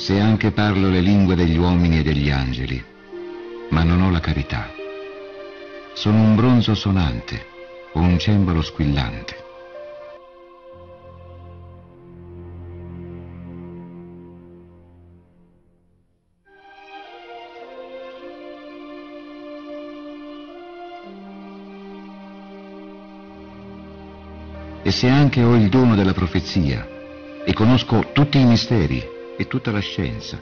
se anche parlo le lingue degli uomini e degli angeli, ma non ho la carità, sono un bronzo sonante o un cembalo squillante. E se anche ho il dono della profezia e conosco tutti i misteri e tutta la scienza,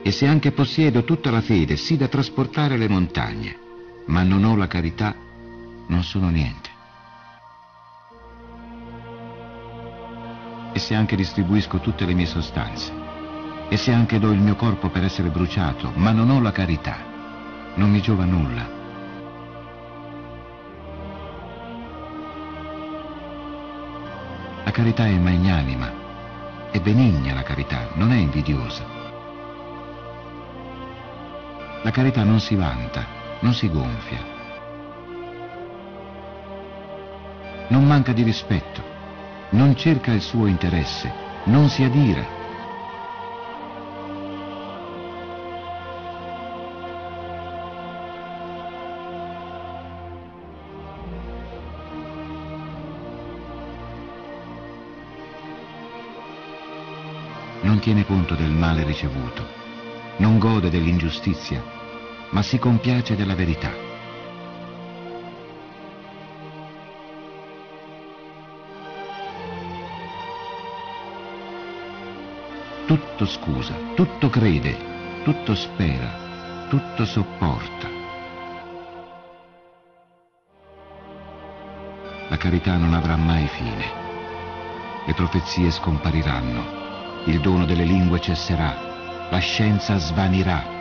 e se anche possiedo tutta la fede, sì da trasportare le montagne, ma non ho la carità, non sono niente. E se anche distribuisco tutte le mie sostanze, e se anche do il mio corpo per essere bruciato, ma non ho la carità, non mi giova nulla. La carità è magnanima, è benigna la carità, non è invidiosa. La carità non si vanta, non si gonfia. Non manca di rispetto, non cerca il suo interesse, non si adira. Non tiene conto del male ricevuto, non gode dell'ingiustizia, ma si compiace della verità. Tutto scusa, tutto crede, tutto spera, tutto sopporta. La carità non avrà mai fine. Le profezie scompariranno, il dono delle lingue cesserà, la scienza svanirà.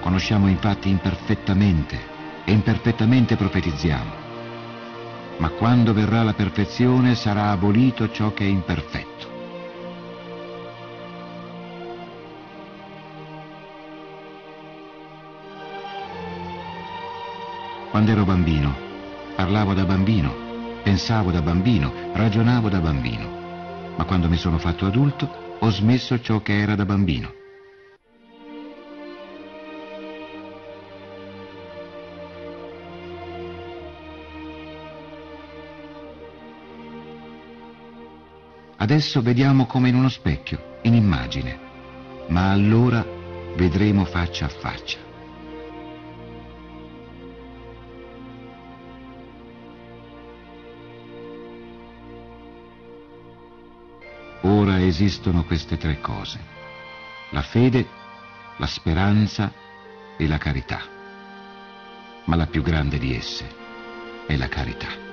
Conosciamo infatti imperfettamente e imperfettamente profetizziamo. Ma quando verrà la perfezione sarà abolito ciò che è imperfetto. Quando ero bambino, parlavo da bambino, pensavo da bambino, ragionavo da bambino. Ma quando mi sono fatto adulto, ho smesso ciò che era da bambino. Adesso vediamo come in uno specchio, in immagine, ma allora vedremo faccia a faccia. Ora esistono queste tre cose, la fede, la speranza e la carità. Ma la più grande di esse è la carità.